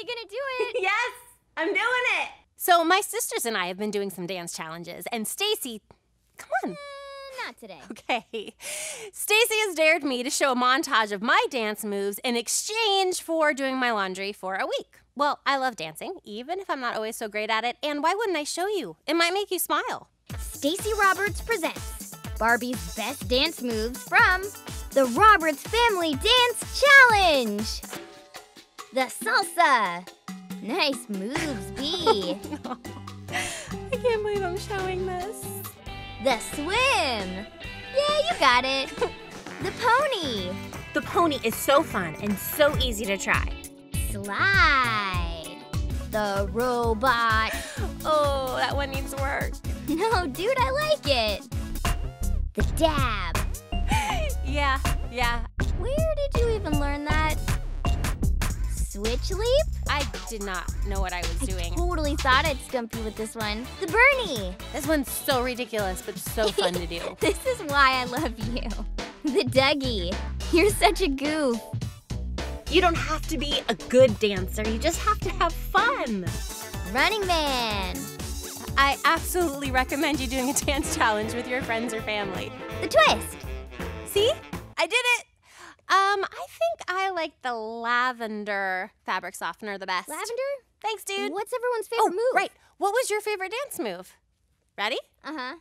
really gonna do it. yes, I'm doing it. So my sisters and I have been doing some dance challenges, and Stacie, come on. Eh, not today. Okay. Stacie has dared me to show a montage of my dance moves in exchange for doing my laundry for a week. Well, I love dancing, even if I'm not always so great at it, and why wouldn't I show you? It might make you smile. Stacie Roberts presents Barbie's best dance moves from the Roberts Family Dance Challenge. The salsa. Nice moves, B. I can't believe I'm showing this. the swim. Yeah, you got it. the pony. The pony is so fun and so easy to try. Slide. The robot. Oh, that one needs work. No, dude, I like it. The dab. Yeah, yeah. Switch leap? I did not know what I was doing. Totally thought I'd stump you with this one. The Bernie. This one's so ridiculous, but so fun to do. This is why I love you. The Dougie. You're such a goof. You don't have to be a good dancer, you just have to have fun. Running Man. I absolutely recommend you doing a dance challenge with your friends or family. The Twist. See? I did it! Um, I think I like the lavender fabric softener the best. Lavender? Thanks, dude. What's everyone's oh, favorite move? right. What was your favorite dance move? Ready? Uh huh.